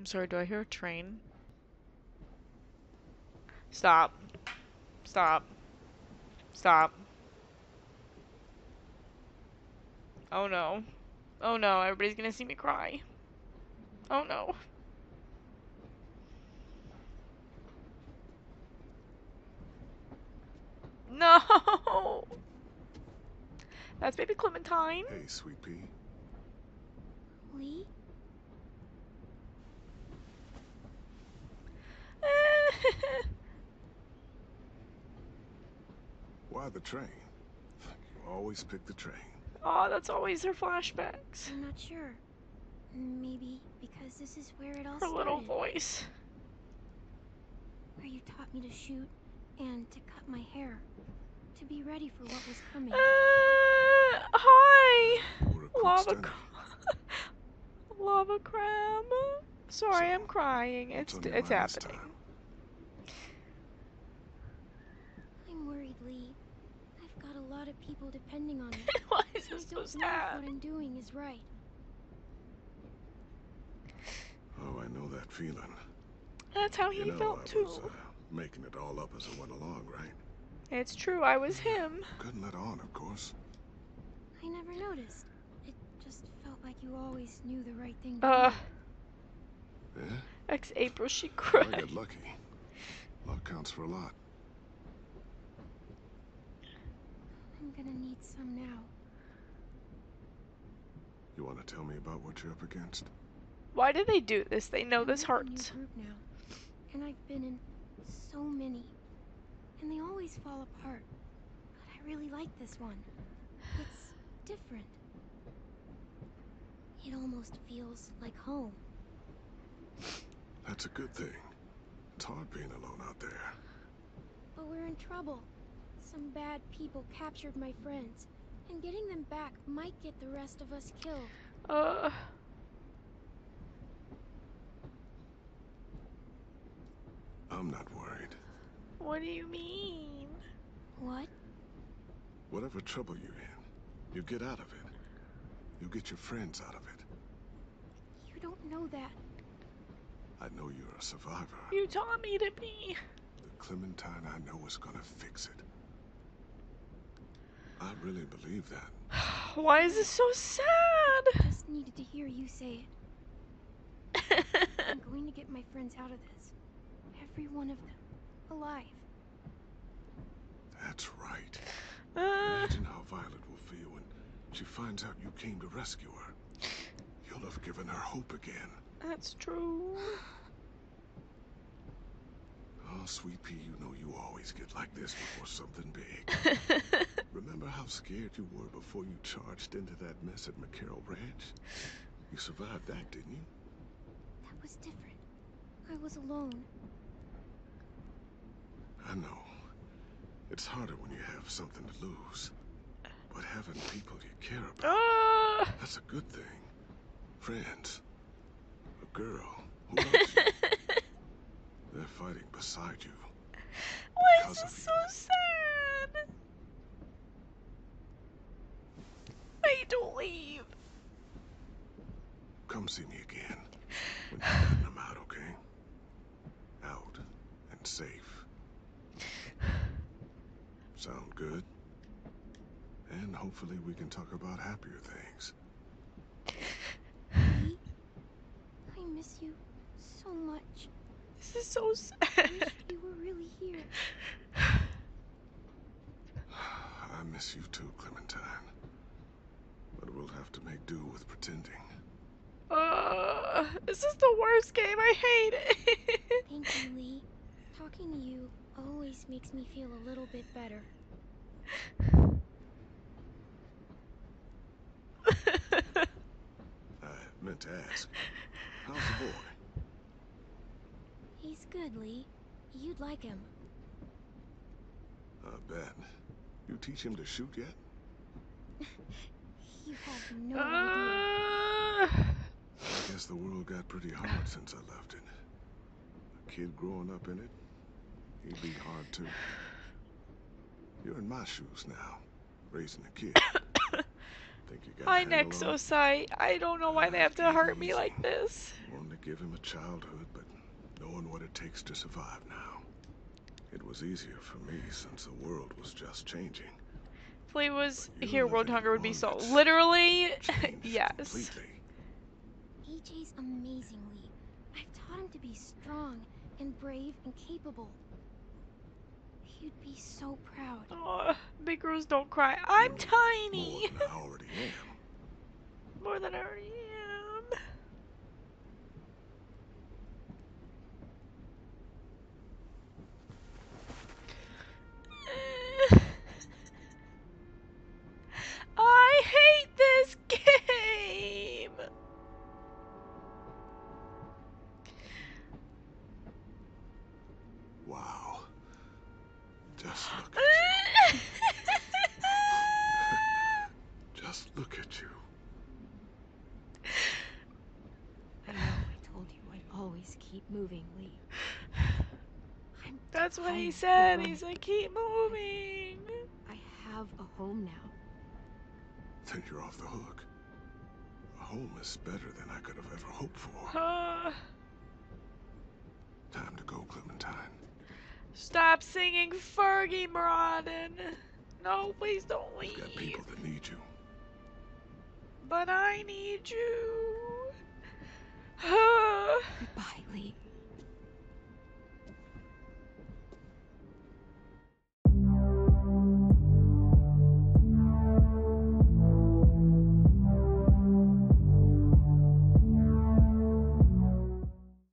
I'm sorry, do I hear a train? Stop. Stop. Stop. Oh no. Oh no, everybody's gonna see me cry. Oh no. No! That's baby Clementine. Hey, sweet pea. Lee? Why the train? You always pick the train. oh, that's always her flashbacks. I'm not sure. Maybe because this is where it all Her started. little voice. Where you taught me to shoot and to cut my hair. To be ready for what was coming. Uh, hi! Or a Lava cr- Lava crab. Sorry, So, I'm crying. It's What's on your it's happening. time? I'm worried, Lee. I've got a lot of people depending on me. Why is I this so don't know if sad? what I'm doing is right. Oh, I know that feeling. That's how he you know, felt I too. was uh, making it all up as I went along, right? It's true, I was him. Couldn't let on, of course. I never noticed. It just felt like you always knew the right thing to Uh, Yeah, xApril, she cried. I got lucky. Luck counts for a lot. do. I'm gonna need some now. You want to tell me about what you're up against? Why do they do this? They know I'm this with a new hurts. now, and I've been in so many, and they always fall apart. But I really like this one. It's different. It almost feels like home. That's a good thing. It's hard being alone out there. But we're in trouble. Some bad people captured my friends, and getting them back might get the rest of us killed. Uh, I'm not worried. what do you mean? What? Whatever trouble you're in, you get out of it. You get your friends out of it. You don't know that. I know you're a survivor. You taught me to be. The Clementine I know is gonna fix it. I really believe that. Why is this so sad? I just needed to hear you say it. I'm going to get my friends out of this. Every one of them. Alive. That's right. uh, Imagine how Violet will feel when she finds out you came to rescue her. You'll have given her hope again. that's true. Oh, sweet pea, you know you always get like this before something big. Remember how scared you were before you charged into that mess at McCarroll Ranch? You survived that, didn't you? That was different. I was alone. I know. It's harder when you have something to lose. But having people you care about, uh, that's a good thing. Friends. A girl who loves you. They're fighting beside you. why is Because of this you. so sad? Wait, don't leave. Come see me again. When you've gotten them out, okay? Out and safe. Sound good? And hopefully we can talk about happier things. Lee, I miss you so much. This is so I sad. wish you were really here. I miss you too, Clementine. But we'll have to make do with pretending. Uh, this is the worst game. I hate it. Thank you, Lee. Talking to you always makes me feel a little bit better. I meant to ask. How's the boy? He's good, Lee. You'd like him. I bet. You teach him to shoot yet? You have no idea. uh, I guess the world got pretty hard since I left it. A kid growing up in it, he'd be hard too. You're in my shoes now, raising a kid. Think you got Hi, a handle on. I don't know why they have to hurt me like this. Wanted to give him a childhood, but knowing what it takes to survive now. It was easier for me since the world was just changing. If was here, World Hunger would be one solved. Literally, yes. Completely. AJ's amazing, Lee. I've taught him to be strong and brave and capable. He'd be so proud. Oh, big girls don't cry. I'm More tiny. than I already am. More than I already am. Just look at you. Just look at you. I know I told you I'd always keep moving, Lee. I'm That's what he said. running. He said, keep moving. I have a home now. Then you're off the hook. A home is better than I could have ever hoped for. Uh, Time to go, Clementine. Stop singing Fergie, Maraudin. No, please don't leave. We've got people that need you. But I need you. Goodbye, Lee.